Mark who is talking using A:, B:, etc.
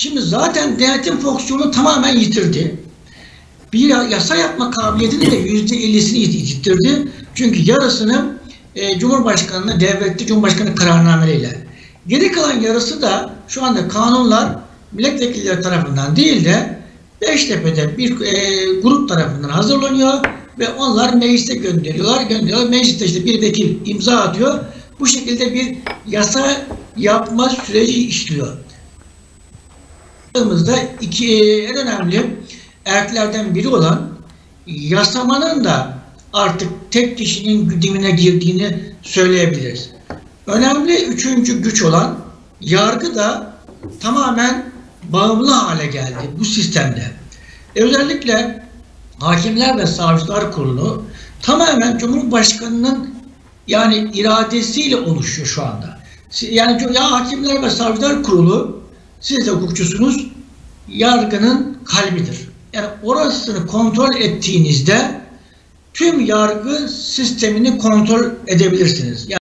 A: Şimdi zaten denetim fonksiyonu tamamen yitirdi. Bir yasa yapma kabiliyetini de yüzde ellisini yitirdi. Çünkü yarısını e, Cumhurbaşkanı'na devretti Cumhurbaşkanı kararnameleriyle. Geri kalan yarısı da şu anda kanunlar milletvekilleri tarafından değil de Beştepe'de bir e, grup tarafından hazırlanıyor ve onlar meclise gönderiyorlar. Gönderiyorlar. Mecliste işte bir vekil imza atıyor. Bu şekilde bir yasa yapma süreci işliyor. Baktığımızda iki en önemli erklerden biri olan yasamanın da artık tek kişinin güdümüne girdiğini söyleyebiliriz. Önemli üçüncü güç olan yargı da tamamen bağımlı hale geldi bu sistemde. E özellikle Hakimler ve Savcılar Kurulu tamamen Cumhurbaşkanı'nın yani iradesiyle oluşuyor şu anda. Yani ya Hakimler ve Savcılar Kurulu siz de hukukçusunuz yargının kalbidir. Yani orasını kontrol ettiğinizde tüm yargı sistemini kontrol edebilirsiniz. Yani